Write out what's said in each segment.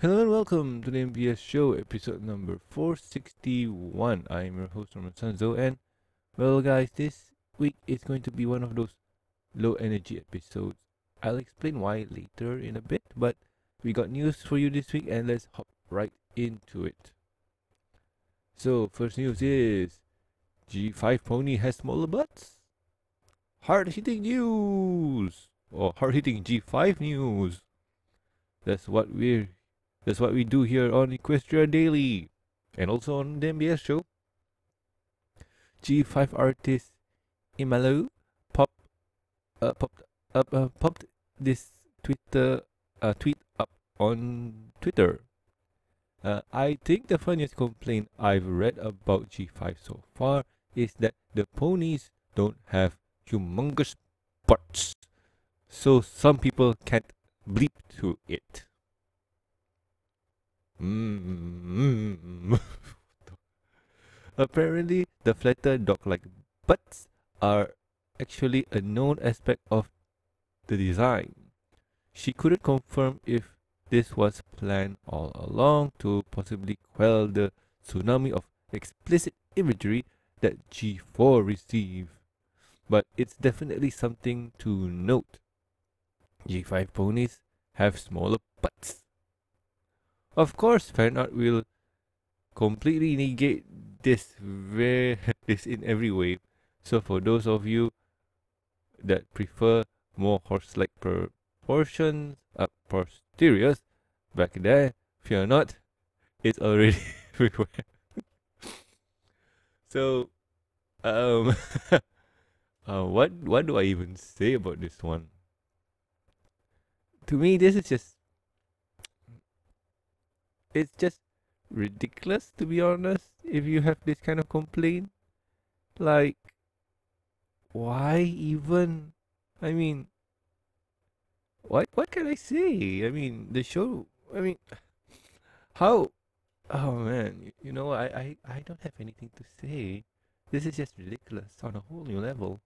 Hello and welcome to the MBS show, episode number 461. I'm your host, Norman Sanzo, and well, guys, this week is going to be one of those low energy episodes. I'll explain why later in a bit, but we got news for you this week, and let's hop right into it. So, first news is G5 Pony has smaller butts. Hard hitting news! Or hard hitting G5 news. That's what we're that's what we do here on Equestria Daily and also on the MBS show. G5 artist Imalou pop uh, popped up uh, popped this Twitter uh, tweet up on Twitter. Uh, I think the funniest complaint I've read about G5 so far is that the ponies don't have humongous butts, so some people can't bleep to it. Mm. Apparently, the flatter dog-like butts are actually a known aspect of the design. She couldn't confirm if this was planned all along to possibly quell the tsunami of explicit imagery that G4 received, but it's definitely something to note. G5 ponies have smaller butts. Of course, art will completely negate this this in every way. So for those of you that prefer more horse-like proportions, uh, posteriors, back there, fear not, it's already everywhere. so, um, uh, what what do I even say about this one? To me, this is just it's just ridiculous to be honest if you have this kind of complaint. Like why even i mean what what can i say? I mean the show i mean how oh man you know i i, I don't have anything to say. This is just ridiculous on a whole new level.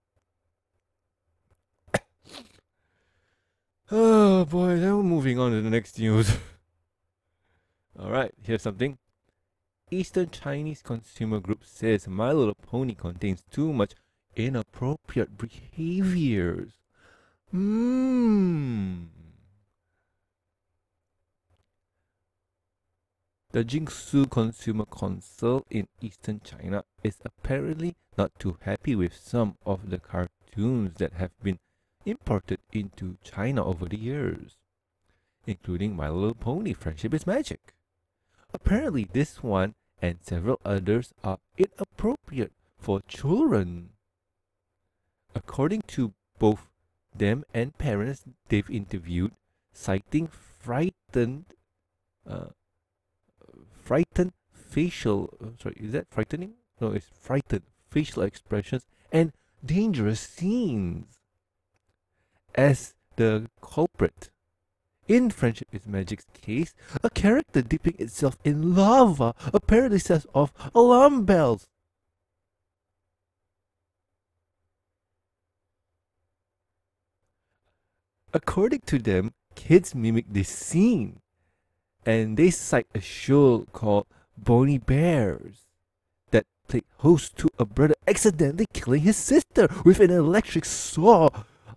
Oh boy now moving on to the next news Alright, here's something. Eastern Chinese Consumer Group says My Little Pony contains too much inappropriate behaviors. Mmm. The Jiangsu Consumer Council in eastern China is apparently not too happy with some of the cartoons that have been imported into China over the years, including My Little Pony Friendship is Magic. Apparently, this one and several others are inappropriate for children. According to both them and parents they've interviewed, citing frightened, uh, frightened facial, uh, sorry, is that frightening? No, it's frightened facial expressions and dangerous scenes as the culprit. In Friendship is Magic's case, a character dipping itself in lava apparently sets off alarm bells. According to them, kids mimic this scene, and they cite a show called Boonie Bears that played host to a brother accidentally killing his sister with an electric saw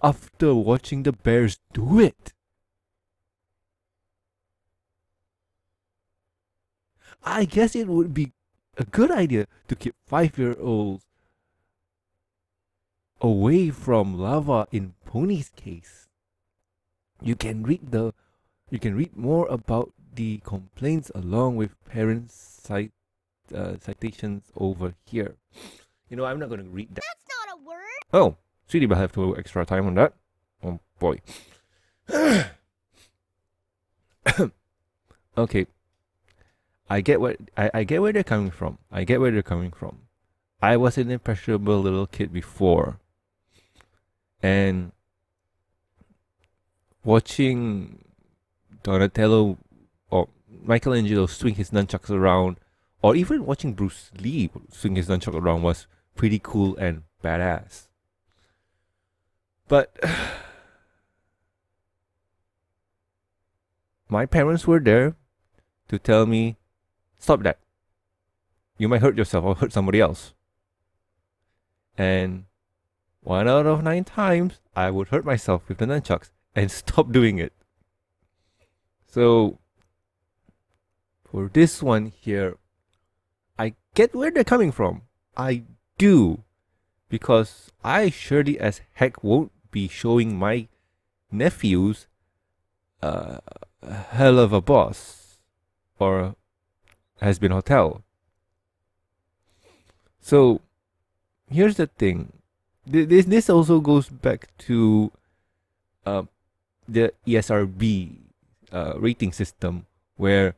after watching the bears do it. I guess it would be a good idea to keep five year olds away from lava in Pony's case. You can read the you can read more about the complaints along with parents cite, uh, citations over here. You know, I'm not going to read that. That's not a word. Oh, sweetie, but I have to extra time on that. Oh boy. okay, I get what I, I get where they're coming from. I get where they're coming from. I was an impressionable little kid before. And watching Donatello or Michelangelo swing his nunchucks around, or even watching Bruce Lee swing his nunchuck around was pretty cool and badass. But my parents were there to tell me, stop that. You might hurt yourself or hurt somebody else. And one out of nine times, I would hurt myself with the nunchucks and stop doing it. So, for this one here, I get where they're coming from. I do. Because I surely as heck won't be showing my nephews uh, a Helluva Boss or Hazbin Hotel. So here's the thing. This this also goes back to uh, the ESRB uh, rating system where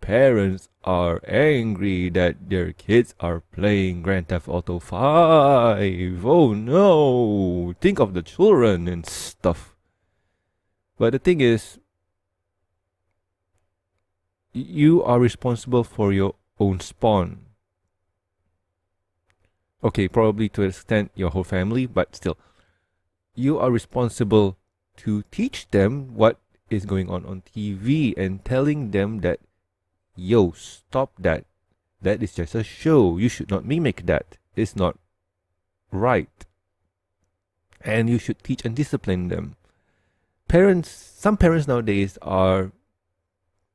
parents are angry that their kids are playing Grand Theft Auto 5. Oh no! Think of the children and stuff. But the thing is, you are responsible for your own spawn. Okay, probably to an extent your whole family, but still, you are responsible to teach them what is going on on TV and telling them that, yo, stop that. That is just a show. You should not mimic that. It's not right. And you should teach and discipline them. Parents, some parents nowadays are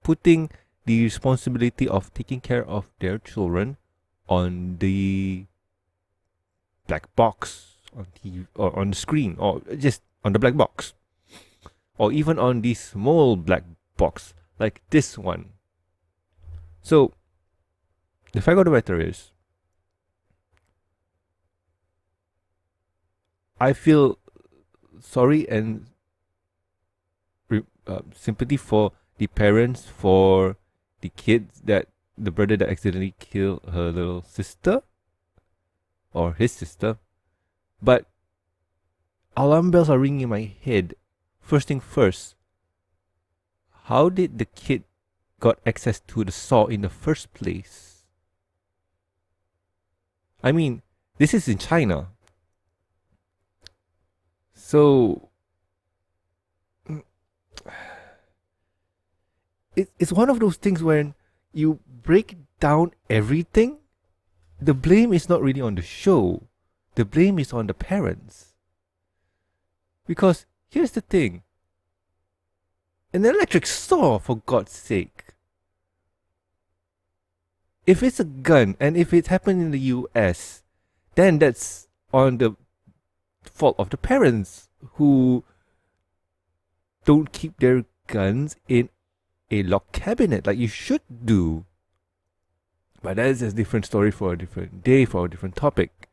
putting the responsibility of taking care of their children on the black box on TV or on the screen or just on the black box or even on the small black box like this one. So the fact of the matter is I feel sorry and uh, sympathy for the parents for the kids that the brother that accidentally killed her little sister or his sister. But alarm bells are ringing in my head First thing first, how did the kid got access to the saw in the first place? I mean, this is in China. So it, it's one of those things when you break down everything, the blame is not really on the show. The blame is on the parents. Because Here's the thing an electric saw, for God's sake. If it's a gun and if it happened in the US, then that's on the fault of the parents who don't keep their guns in a locked cabinet like you should do. But that is a different story for a different day, for a different topic.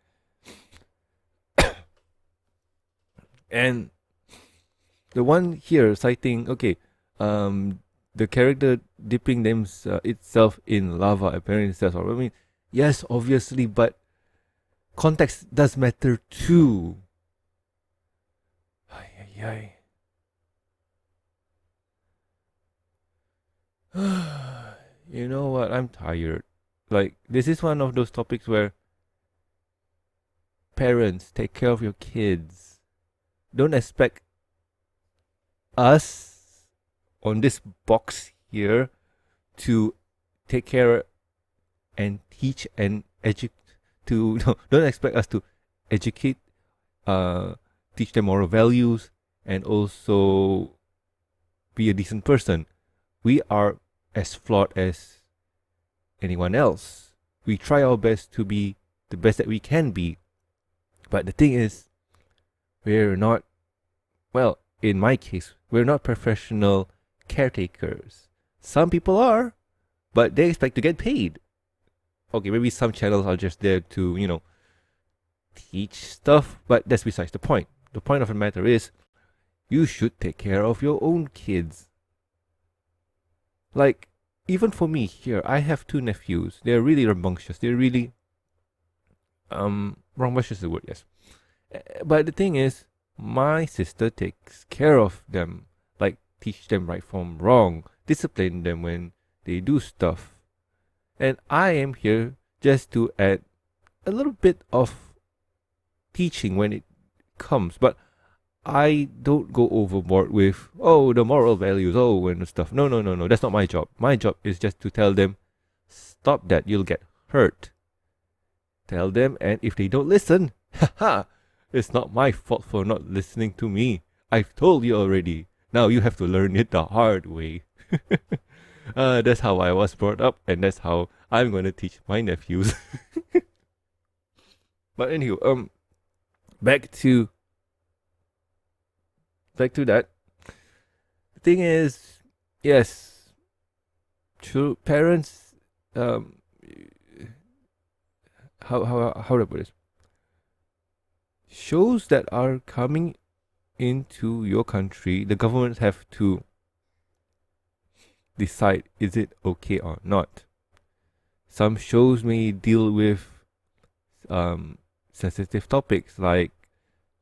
and the one here citing okay um the character dipping them uh, itself in lava apparently says i mean yes obviously but context does matter too ay, ay, ay. You know what? I'm tired. Like this is one of those topics where parents take care of your kids. Don't expect us on this box here to take care and teach and educate to no, don't expect us to educate uh teach them moral values and also be a decent person. We are as flawed as anyone else we try our best to be the best that we can be but the thing is we're not well in my case, we're not professional caretakers. Some people are, but they expect to get paid. Okay, maybe some channels are just there to, you know, teach stuff, but that's besides the point. The point of the matter is, you should take care of your own kids. Like, even for me here, I have two nephews. They're really rambunctious. They're really, um, rambunctious is the word, yes. Eh, but the thing is, my sister takes care of them, like teach them right from wrong, discipline them when they do stuff. And I am here just to add a little bit of teaching when it comes. But I don't go overboard with oh the moral values oh and stuff. No no no no that's not my job. My job is just to tell them stop that you'll get hurt. Tell them and if they don't listen, haha, it's not my fault for not listening to me. I've told you already. Now you have to learn it the hard way. uh, that's how I was brought up, and that's how I'm going to teach my nephews. but anyway, um, back to back to that. The thing is, yes, true parents. Um, how how how do I put this? Shows that are coming into your country, the governments have to decide is it okay or not. Some shows may deal with um, sensitive topics like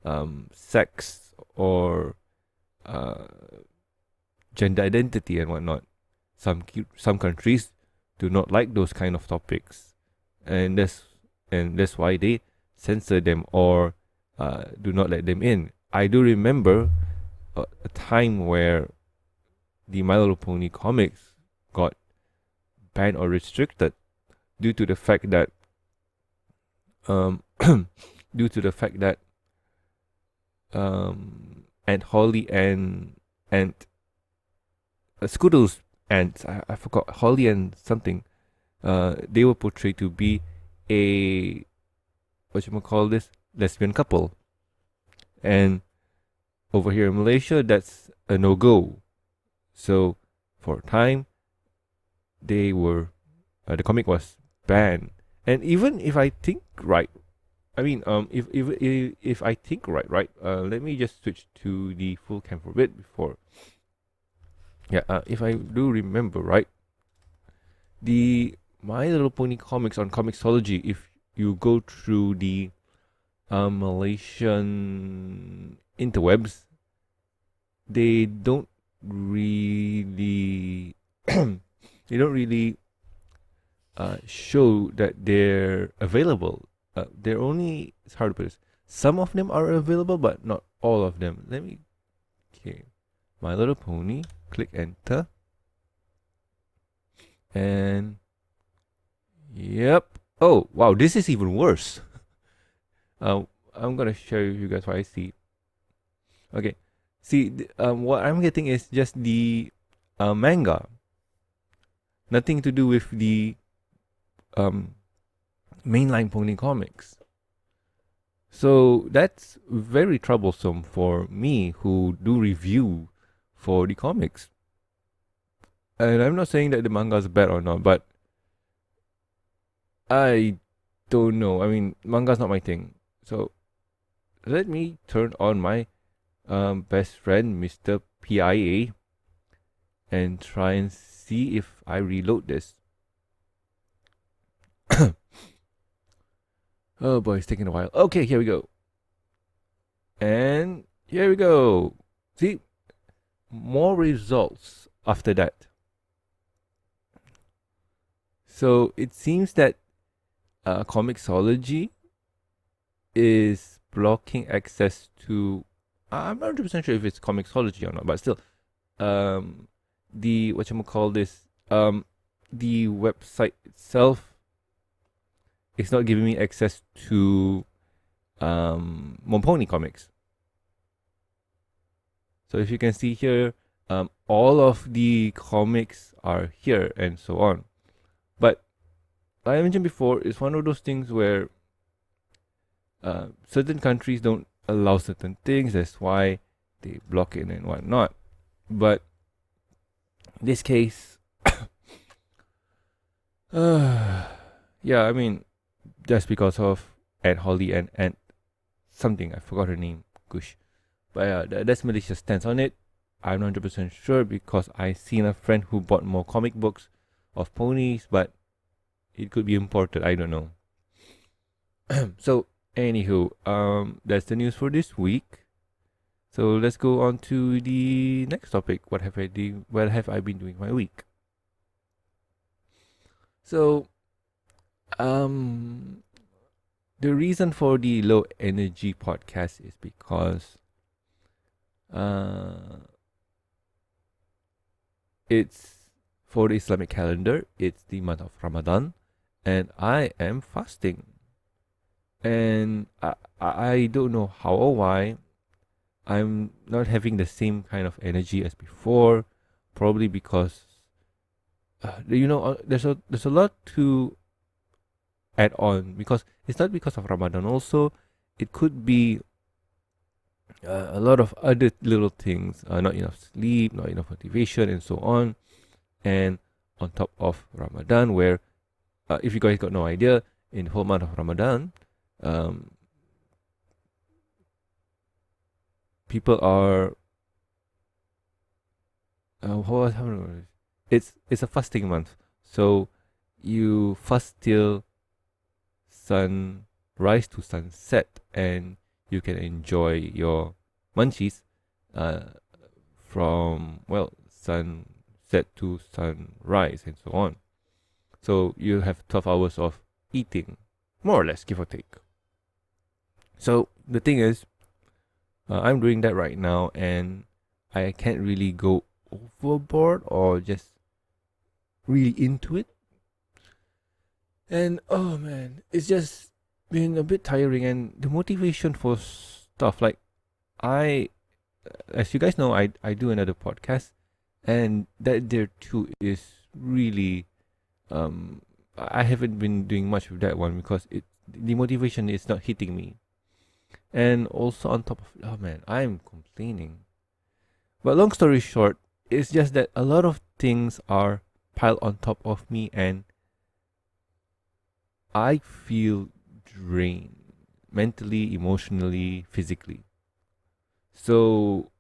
um, sex or uh, gender identity and whatnot. Some some countries do not like those kind of topics, and that's and that's why they censor them or uh, do not let them in. I do remember a, a time where the My Little Pony comics got banned or restricted due to the fact that um due to the fact that um Aunt Holly and and uh, Scoodles and I, I forgot Holly and something uh they were portrayed to be a what you call this lesbian couple and over here in Malaysia that's a no go so for a time, they were uh, the comic was banned. And even if I think right, I mean, um, if if if, if I think right, right, uh, let me just switch to the full cam for a bit before. Yeah, uh, if I do remember right, the My Little Pony comics on Comixology, if you go through the uh, Malaysian interwebs, they don't really they don't really uh, show that they're available. Uh, they're only it's hard to put this. Some of them are available, but not all of them. Let me okay. My Little Pony. Click enter. And yep. Oh wow, this is even worse. uh, I'm gonna show you guys what I see. Okay, See, um, what I'm getting is just the uh, manga. Nothing to do with the um, mainline pony comics. So that's very troublesome for me who do review for the comics. And I'm not saying that the manga is bad or not, but I don't know. I mean, manga's not my thing. So let me turn on my um, best friend, Mr. PIA, and try and see if I reload this. oh boy, it's taking a while. Okay, here we go. And here we go. See, more results after that. So it seems that uh, Comixology is blocking access to I'm not 100 percent sure if it's Comixology or not, but still, um, the what call this, um, the website itself is not giving me access to um comics. So if you can see here, um, all of the comics are here and so on. But like I mentioned before, it's one of those things where uh, certain countries don't allow certain things. That's why they block it and whatnot. But this case, uh, yeah, I mean, just because of Aunt Holly and Aunt something, I forgot her name, Gush. But yeah, that, that's Malaysia's stance on it. I'm not 100% sure because I seen a friend who bought more comic books of ponies, but it could be imported. I don't know. so Anywho, um, that's the news for this week. So let's go on to the next topic. What have I do? What have I been doing my week? So, um, the reason for the low energy podcast is because Uh, it's for the Islamic calendar. It's the month of Ramadan, and I am fasting. And I I don't know how or why. I'm not having the same kind of energy as before. Probably because, uh, you know, uh, there's a there's a lot to add on because it's not because of Ramadan. Also, it could be uh, a lot of other little things. Uh, not enough sleep, not enough motivation, and so on. And on top of Ramadan, where uh, if you guys got no idea, in the whole month of Ramadan, um, people are uh, it's it's a fasting month, so you fast till sunrise to sunset, and you can enjoy your munchies uh, from well sunset to sunrise and so on. So you have twelve hours of eating, more or less, give or take. So the thing is, uh, I'm doing that right now, and I can't really go overboard or just really into it. And oh man, it's just been a bit tiring, and the motivation for stuff like I, as you guys know, I I do another podcast, and that there too is really, um, I haven't been doing much with that one because it the motivation is not hitting me, and also on top of oh man, I'm complaining. But long story short, it's just that a lot of things are piled on top of me, and I feel drained mentally, emotionally, physically. So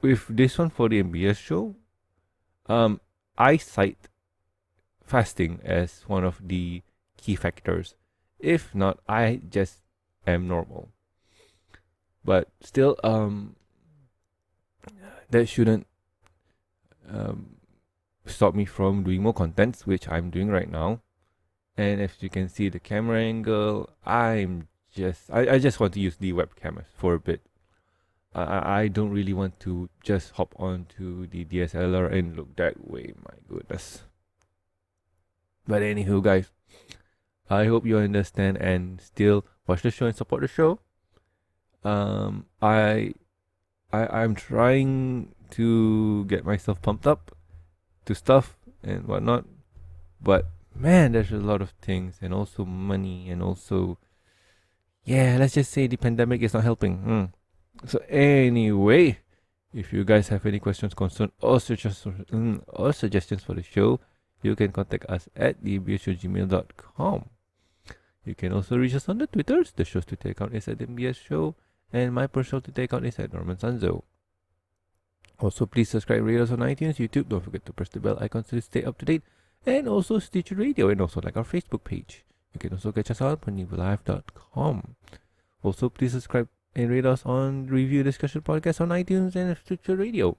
with this one for the MBS show, um, I cite fasting as one of the key factors. If not, I just am normal. But still, um, that shouldn't um, stop me from doing more contents, which I'm doing right now. And as you can see the camera angle, I'm just I, I just want to use the webcam for a bit. I, I don't really want to just hop onto the DSLR and look that way. My goodness. But anywho, guys, I hope you understand and still watch the show and support the show. Um, I, I, I'm trying to get myself pumped up to stuff and whatnot, but man, there's a lot of things and also money and also, yeah, let's just say the pandemic is not helping. Mm. So anyway, if you guys have any questions, concerns, or suggestions, mm, or suggestions for the show, you can contact us at thebsshowgmail.com. You can also reach us on the Twitters. The show's Twitter account is at MBS Show, and my personal Twitter account is at Norman Sanzo. Also, please subscribe, rate us on iTunes, YouTube. Don't forget to press the bell icon so to stay up to date, and also Stitcher Radio, and also like our Facebook page. You can also catch us on ponyvillelive.com. Also, please subscribe and rate us on Review Discussion Podcast on iTunes and Stitcher Radio.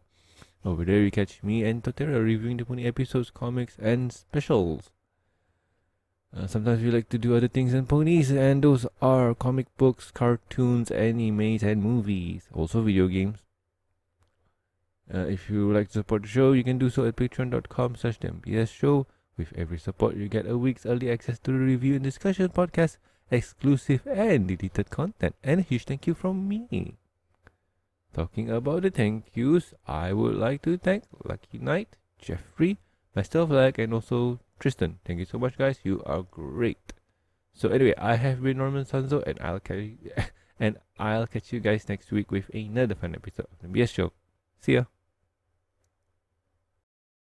Over there, you catch me and Totera reviewing the pony episodes, comics, and specials. Uh, sometimes we like to do other things than ponies, and those are comic books, cartoons, animes, and movies. Also, video games. Uh, if you would like to support the show, you can do so at patreon.com slash show. With every support, you get a week's early access to the review and discussion podcast exclusive and deleted content. And a huge thank you from me. Talking about the thank yous, I would like to thank Lucky Knight, Jeffrey, myself, like, and also Tristan. Thank you so much, guys. You are great. So anyway, I have been Norman Sanzo, and I'll catch and I'll catch you guys next week with another fun episode of the BS Show. See ya.